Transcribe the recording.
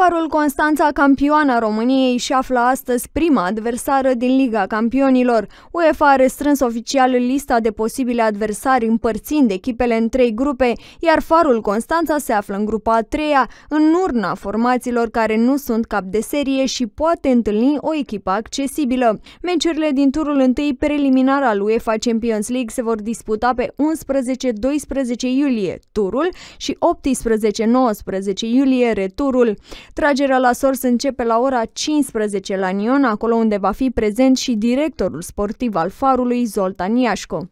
Farul Constanța, campioana României, și află astăzi prima adversară din Liga Campionilor. UEFA a restrâns oficial lista de posibile adversari împărțind echipele în trei grupe, iar Farul Constanța se află în grupa a treia, în urna formațiilor care nu sunt cap de serie și poate întâlni o echipă accesibilă. Meciurile din turul întâi preliminar al UEFA Champions League se vor disputa pe 11-12 iulie, turul, și 18-19 iulie, returul. Tragerea la sorți începe la ora 15 la Nion, acolo unde va fi prezent și directorul sportiv al Farului, Zoltan Iașco.